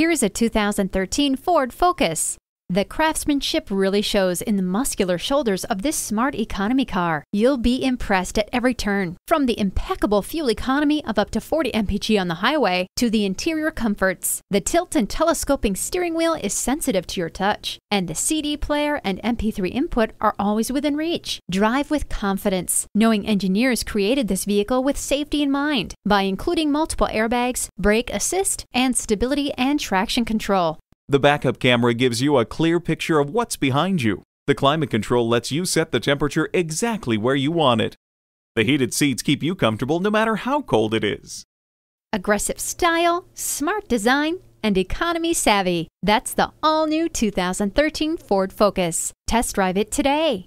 Here's a 2013 Ford Focus. The craftsmanship really shows in the muscular shoulders of this smart economy car. You'll be impressed at every turn, from the impeccable fuel economy of up to 40 mpg on the highway to the interior comforts. The tilt and telescoping steering wheel is sensitive to your touch, and the CD player and MP3 input are always within reach. Drive with confidence, knowing engineers created this vehicle with safety in mind by including multiple airbags, brake assist, and stability and traction control. The backup camera gives you a clear picture of what's behind you. The climate control lets you set the temperature exactly where you want it. The heated seats keep you comfortable no matter how cold it is. Aggressive style, smart design, and economy savvy. That's the all new 2013 Ford Focus. Test drive it today.